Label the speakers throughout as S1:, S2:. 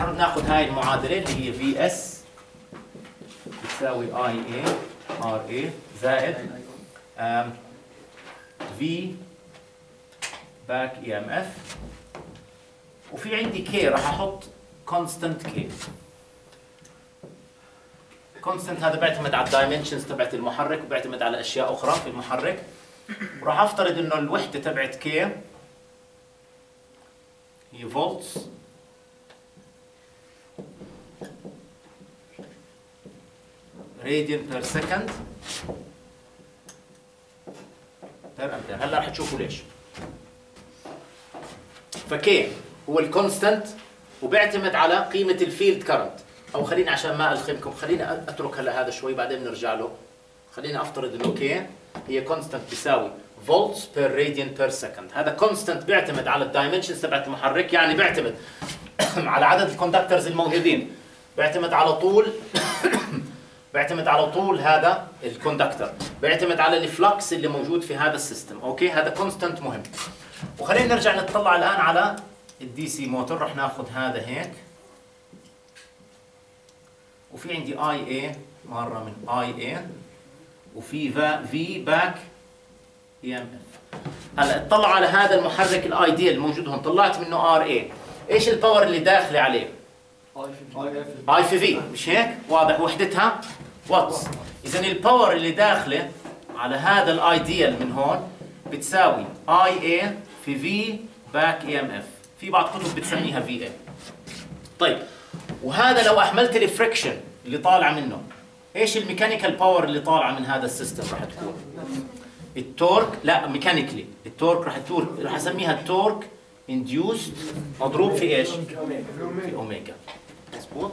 S1: نحن بناخذ هاي المعادلة اللي هي V S بتساوي I A R A زائد V back EMF وفي عندي K راح أحط constant K constant هذا بيعتمد على ال dimensions تبعت المحرك وبيعتمد على أشياء أخرى في المحرك. وراح أفترض إنه الوحدة تبعت K هي volts radian per second per ampere هلا رح تشوفوا ليش. ف K هو ال constant وبيعتمد على قيمة ال field current أو خليني عشان ما ألخمكم خليني أترك هلا هذا شوي بعدين بنرجع له. خليني أفترض إنه K هي constant بيساوي volts per radian per second هذا constant بيعتمد على ال dimensions تبعت المحرك يعني بيعتمد على عدد ال conductors الموجودين. بيعتمد على طول بيعتمد على طول هذا ال conductor بيعتمد على ال flux اللي موجود في هذا ال system. Okay؟ هذا constant مهم. وخلينا نرجع نطلع الآن على ال DC motor رح ناخذ هذا هيك. وفي عندي I A مرة من I A وفي V back EMF هلا اطلع على هذا المحرك ال ideal الموجود هون. طلعت منه R A إيش ال power اللي داخلة عليه؟ I في V. مش هيك؟ واضح. وحدتها؟ واتس اذا ال power اللي داخله على هذا ال ideal من هون بتساوي I A في V back EMF في بعض كتب بتسميها V A طيب. وهذا لو اهملت ال friction اللي طالعه منه إيش ال mechanical power اللي طالعه من هذا ال system راح تكون؟ ال torque لا mechanically ال torque راح تكون راح أسميها ال torque induced مضروب في إيش؟ في اوميجا مظبوط؟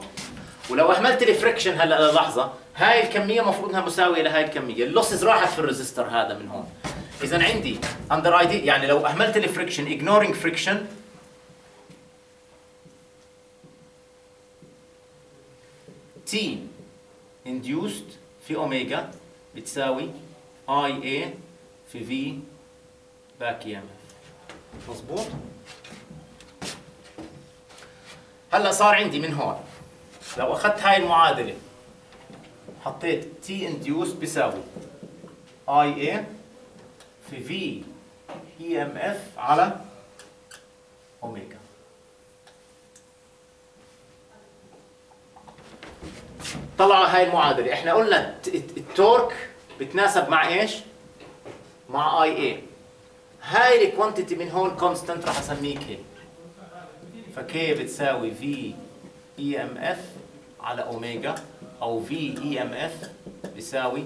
S1: ولو اهملت ال friction هلا للحظة هاي الكمية المفروض إنها مساوية لهاي الكمية. ال losses راحت في ال resistor هذا من هون. اذا عندي under ideal يعني لو أهملت ال friction ignoring friction T induced في اوميجا بتساوي I A في V back EM مظبوط؟ هلا صار عندي من هون. لو أخذت هاي المعادلة حطيت T induced بيساوي I A في V EMF على أوميجا. طلع هاي المعادلة. إحنا قلنا ال torque بتناسب مع إيش؟ مع I A هاي ال quantity من هون constant راح اسميه K ف K بتساوي V EMF على omega أو V EMF بيساوي K في اي ام اف على أوميجا أو في اي ام اف بيساوي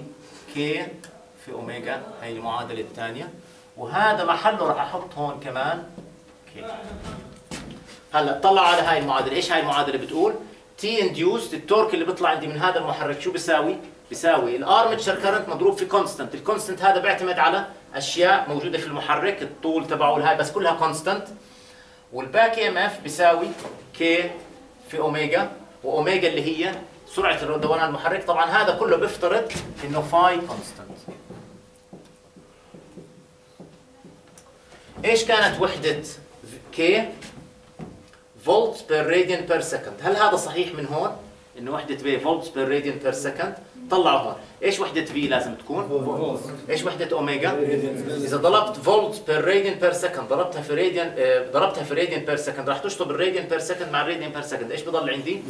S1: كي في أوميجا. هي المعادله الثانية. وهذا محله راح أحط هون كمان K هلأ طلع على هاي المعادلة. إيش هاي المعادلة بتقول؟ T induced ال torque اللي بيطلع عندي من هذا المحرك شو بيساوي؟ بيساوي ال armature current مضروب في constant ال constant هذا بيعتمد على أشياء موجودة في المحرك الطول تبعه والهاي بس كلها constant وال back EMF بيساوي K في omega. و omega اللي هي سرعة دوران المحرك. طبعا هذا كله بيفترض إنه phi constant إيش كانت وحدة K volt per radian per second هل هذا صحيح من هون؟ إنه وحدة V volt per radian per second طلعوا هون إيش وحدة V لازم تكون؟ إيش وحدة أوميجا؟ إذا ضربت volt per radian per second ضربتها في راديان آه، ضربتها في radian per second راح تشطب ال radian per second مع ال radian per second إيش بضل عندي؟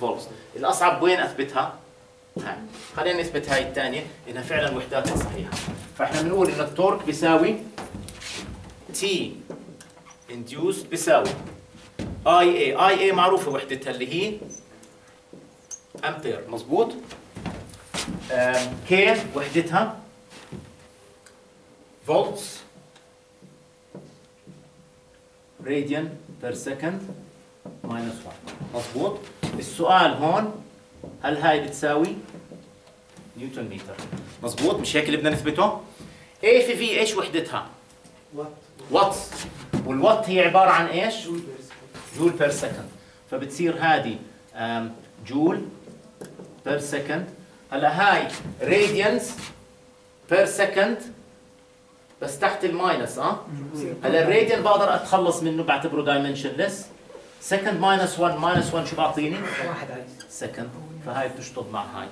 S1: فولت الأصعب وين أثبتها؟ هاي. خلينا نثبت هاي الثانية إنها فعلا وحداتها صحيحة. فإحنا بنقول إن ال torque بيساوي T induced بيساوي I A I A معروفة وحدتها اللي هي أمبير. مظبوط؟ K وحدتها. volts radian per second minus 1 مظبوط؟ السؤال هون هل هاي بتساوي نيوتن متر؟ مظبوط؟ مش هيك اللي بدنا نثبته؟ I في V إيش وحدتها؟ واتس والوات هي عبارة عن إيش؟ joule per second فبتصير هذه joule per second هلا هاي radians per second بس تحت ال minus آه هلا الراديان بقدر أتخلص منه بعتبره dimensionless second minus 1 minus 1 شو بعطيني؟
S2: واحد
S1: second فهاي بتشطب مع هاي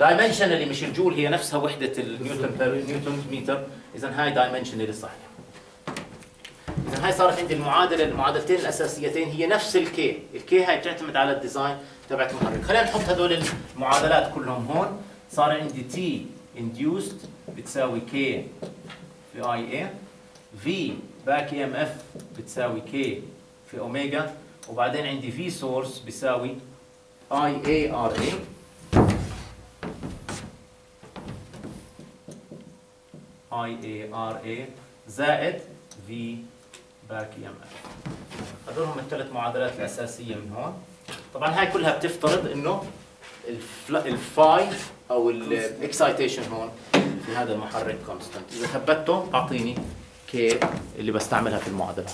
S1: dimensionally مش الجول هي نفسها وحدة النيوتن per نيوتن متر اذا هاي dimensionally صحيح هاي صارت عندي المعادلة المعادلتين الأساسيتين هي نفس ال K ال K هاي بتعتمد على ال design تبعت المحرك. خلينا نحط هذول المعادلات كلهم هون. صار عندي T induced بتساوي K في I A V back EMF بتساوي K في باك ام اف بتساوي كي في اوميجا وبعدين عندي V source بيساوي I A R A I A R A زائد V back EMF هذول هم الثلاث معادلات الأساسية من هون. طبعا هاي كلها بتفترض إنه ال phi أو ال excitation هون في هذا المحرك كونستنت إذا ثبته بعطيني كي اللي بستعملها في المعادلات